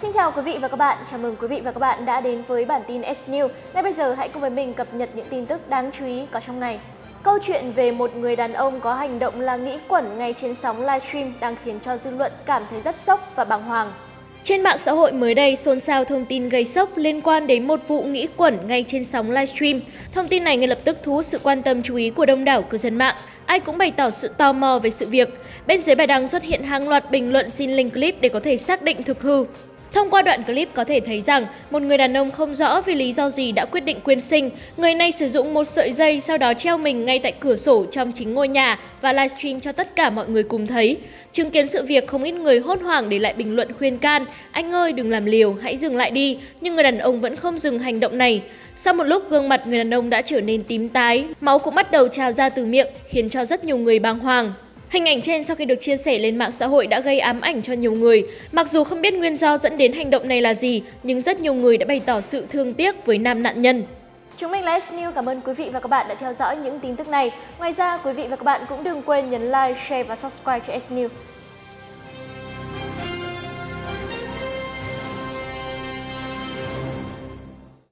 Xin chào quý vị và các bạn, chào mừng quý vị và các bạn đã đến với bản tin S News. Ngay bây giờ hãy cùng với mình cập nhật những tin tức đáng chú ý có trong ngày. Câu chuyện về một người đàn ông có hành động là nghĩ quẩn ngay trên sóng livestream đang khiến cho dư luận cảm thấy rất sốc và bàng hoàng. Trên mạng xã hội mới đây xôn xao thông tin gây sốc liên quan đến một vụ nghĩ quẩn ngay trên sóng livestream. Thông tin này ngay lập tức thu hút sự quan tâm chú ý của đông đảo cư dân mạng. Ai cũng bày tỏ sự tò mò về sự việc. Bên dưới bài đăng xuất hiện hàng loạt bình luận xin link clip để có thể xác định thực hư. Thông qua đoạn clip có thể thấy rằng một người đàn ông không rõ vì lý do gì đã quyết định quyên sinh. Người này sử dụng một sợi dây sau đó treo mình ngay tại cửa sổ trong chính ngôi nhà và livestream cho tất cả mọi người cùng thấy. Chứng kiến sự việc không ít người hốt hoảng để lại bình luận khuyên can, anh ơi đừng làm liều, hãy dừng lại đi, nhưng người đàn ông vẫn không dừng hành động này. Sau một lúc gương mặt người đàn ông đã trở nên tím tái, máu cũng bắt đầu trào ra từ miệng, khiến cho rất nhiều người bàng hoàng. Hình ảnh trên sau khi được chia sẻ lên mạng xã hội đã gây ám ảnh cho nhiều người. Mặc dù không biết nguyên do dẫn đến hành động này là gì, nhưng rất nhiều người đã bày tỏ sự thương tiếc với nam nạn nhân. Chúng mình là S News, cảm ơn quý vị và các bạn đã theo dõi những tin tức này. Ngoài ra, quý vị và các bạn cũng đừng quên nhấn like, share và subscribe cho S News.